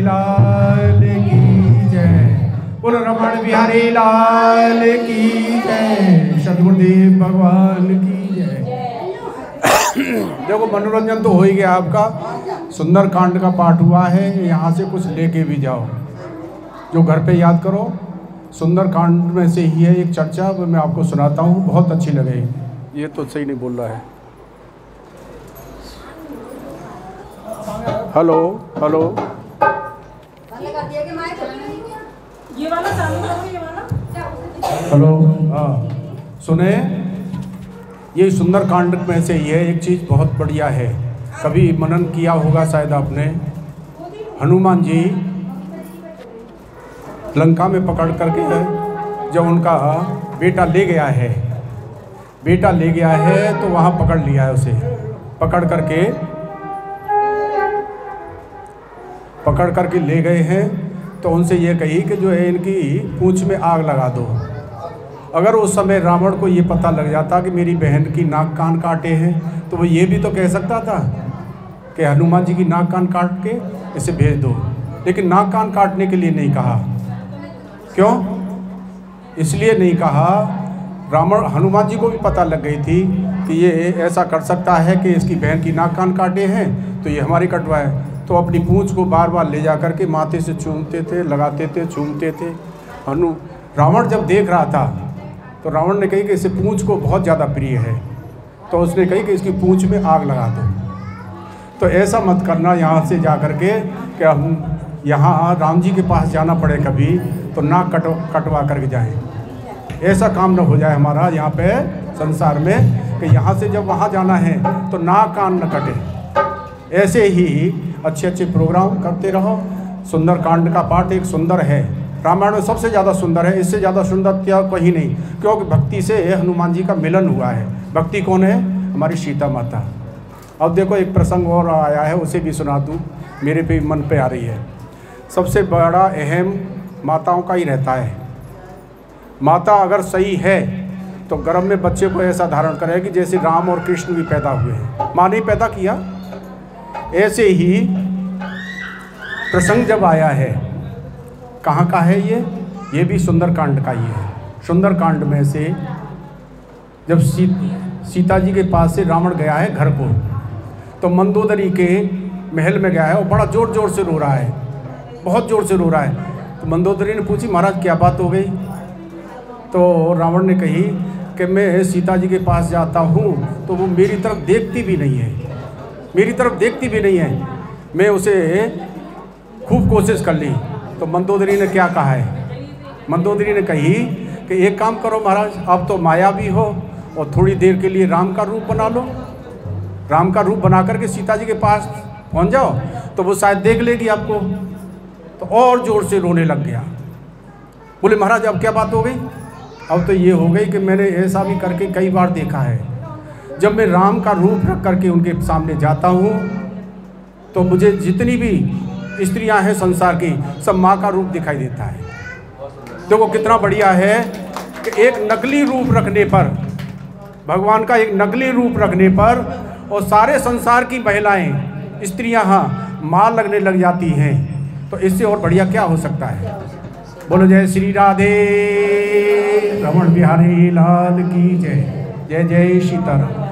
लाल की जय। बोलो रमण बिहारी, लाल की जय। सदगुरुदेव भगवान की जय। देखो, मनोरंजन तो हो ही गया आपका। सुंदर कांड का पाठ हुआ है, यहाँ से कुछ लेके भी जाओ। जो घर पे याद करो, सुंदर कांड में से ही है एक चर्चा मैं आपको सुनाता हूँ। बहुत अच्छी लगेगी ये तो सही नहीं बोल रहा है। Hello hello. ये वाला चालू करो, ये वाला। हेलो हाँ। सुने? ये सुंदर कांड में से ये एक चीज़ बहुत बढ़िया है। कभी मनन किया होगा शायद आपने? हनुमान जी लंका में पकड़ करके जब उनका बेटा ले गया है, बेटा ले गया है तो वहाँ पकड़ लिया है उसे। पकड़ करके पकड़ करके ले गए हैं। तो उनसे ये कही कि जो है इनकी पूंछ में आग लगा दो। अगर उस समय रावण को ये पता लग जाता कि मेरी बहन की नाक कान काटे हैं तो वो ये भी तो कह सकता था कि हनुमान जी की नाक कान काट के इसे भेज दो। लेकिन नाक कान काटने के लिए नहीं कहा। क्यों? इसलिए नहीं कहा। रावण, हनुमान जी को भी पता लग गई थी कि ये ऐसा कर सकता है कि इसकी बहन की नाक कान काटे हैं तो ये हमारी कटवाए। तो अपनी पूंछ को बार बार ले जा कर के माथे से चूमते थे, लगाते थे, चूमते थे। हनु रावण जब देख रहा था तो रावण ने कही कि इसे पूंछ को बहुत ज़्यादा प्रिय है। तो उसने कही कि इसकी पूंछ में आग लगा दो। तो ऐसा मत करना यहाँ से जा कर के कि हम यहाँ राम जी के पास जाना पड़े कभी तो नाक कट, कटवा करके जाएँ। ऐसा काम ना हो जाए हमारा यहाँ पे संसार में कि यहाँ से जब वहाँ जाना है तो नाक कान न कटे। ऐसे ही अच्छे अच्छे प्रोग्राम करते रहो। सुंदर कांड का पाठ एक सुंदर है। रामायण में सबसे ज़्यादा सुंदर है, इससे ज़्यादा सुंदर क्या कहीं नहीं, क्योंकि भक्ति से हनुमान जी का मिलन हुआ है। भक्ति कौन है? हमारी सीता माता। अब देखो, एक प्रसंग और आया है, उसे भी सुना दूँ। मेरे पे मन पे आ रही है। सबसे बड़ा अहम माताओं का ही रहता है। माता अगर सही है तो गर्भ में बच्चे को ऐसा धारण करे कि जैसे राम और कृष्ण भी पैदा हुए हैं। माँ ने पैदा किया ऐसे ही प्रसंग जब आया है कहाँ का है ये? ये भी सुंदरकांड का ही है। सुंदरकांड में से जब सी, सीता जी के पास से रावण गया है घर को तो मंदोदरी के महल में गया है और बड़ा ज़ोर ज़ोर से रो रहा है बहुत ज़ोर से रो रहा है। तो मंदोदरी ने पूछी महाराज क्या बात हो गई? तो रावण ने कही कि मैं सीता जी के पास जाता हूँ तो वो मेरी तरफ़ देखती भी नहीं है। मेरी तरफ़ देखती भी नहीं है। मैं उसे खूब कोशिश कर ली। तो मंदोदरी ने क्या कहा है? मंदोदरी ने कही कि एक काम करो महाराज, अब तो माया भी हो और थोड़ी देर के लिए राम का रूप बना लो। राम का रूप बना करके सीता जी के पास पहुँच जाओ तो वो शायद देख लेगी आपको। तो और ज़ोर से रोने लग गया। बोले, महाराज, अब क्या बात हो गई? अब तो ये हो गई कि मैंने ऐसा भी करके कई बार देखा है। जब मैं राम का रूप रख करके उनके सामने जाता हूँ तो मुझे जितनी भी स्त्रियाँ हैं संसार की, सब माँ का रूप दिखाई देता है। देखो कितना बढ़िया है कि एक नकली रूप रखने पर, भगवान का एक नकली रूप रखने पर और सारे संसार की महिलाएँ, स्त्रियाँ हाँ माँ लगने लग जाती हैं। तो इससे और बढ़िया क्या हो सकता है? बोलो जय श्री राधे, रमण बिहारी लाल की जय। जय जय सीताराम।